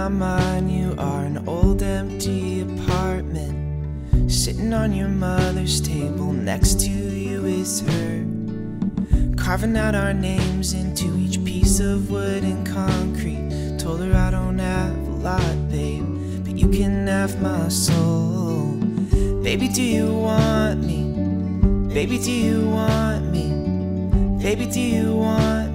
my mind, you are an old empty apartment. Sitting on your mother's table, next to you is her. Carving out our names into each piece of wood and concrete. Told her I don't have a lot, babe, but you can have my soul. Baby, do you want me? Baby, do you want me? Baby, do you want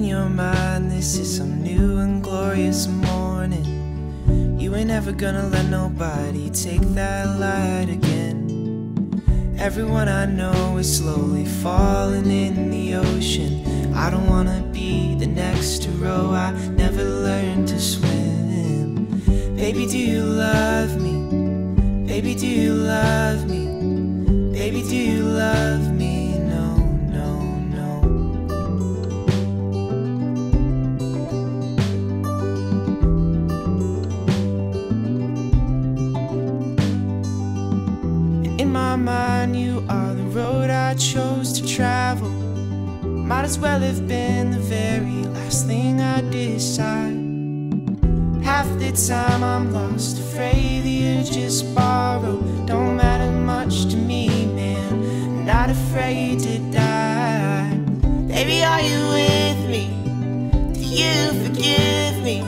In your mind, this is some new and glorious morning. You ain't ever gonna let nobody take that light again. Everyone I know is slowly falling in the ocean. I don't wanna be the next to row. I never learned to swim. Baby, do you love me? Baby, do you love me? In my mind, you are the road I chose to travel. Might as well have been the very last thing I decide. Half the time I'm lost, afraid that you just borrow. Don't matter much to me, man. Not afraid to die. Baby, are you with me? Do you forgive me?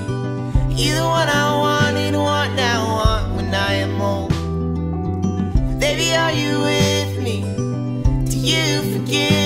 You're the one I want you with me? Do you forgive